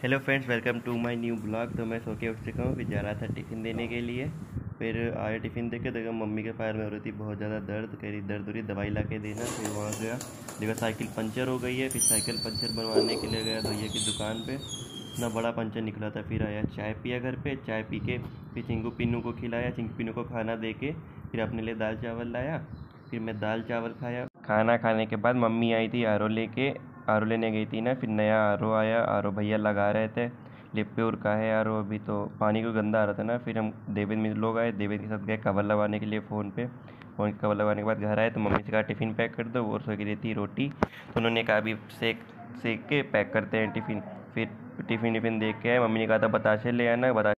Hello friends welcome to my new blog तो मैं सो के उठ चुका हूँ फिर जा रहा था टिफ़िन देने के लिए। फिर आया टिफ़िन देखे देखा मम्मी के पैर में हो रही थी बहुत ज़्यादा दर्द कह रही दर्द हो रही दवाई ला के देना। फिर वहाँ गया। देखा साइकिल पंचर हो गई है फिर साइकिल पंचर बनवाने के लिए गया भैया की दुकान पर इतना बड़ा पंचर निकला था फिर आया चाय पिया घर पर चाय पी के फिर चिंगू पिन्नू को खिलाया चिंगू पिन्नू को खाना दे के फिर अपने लिए दाल चावल लाया। फिर मैं दाल चावल खाया। खाना खाने के बाद मम्मी आई थी आर लेके आर लेने गई थी ना, फिर नया आरओ आया आरओ भैया लगा रहे थे लिप पे और का है आरओ अभी तो पानी को गंदा आ रहा था ना, फिर हम देवेंद्र मित्र लोग आए, देवेंद्र के साथ गए कवर लगाने के लिए फ़ोन पे, फ़ोन कवर लगाने के बाद घर आए तो मम्मी से कहा, टिफ़िन पैक कर दो, और सो की देती रोटी। तो उन्होंने कहा, अभी सेक सेक के पैक करते हैं टिफ़िन। फिर टिफ़िन विफ़िन देख के आए, मम्मी ने कहा था बताशे ले आना बताशे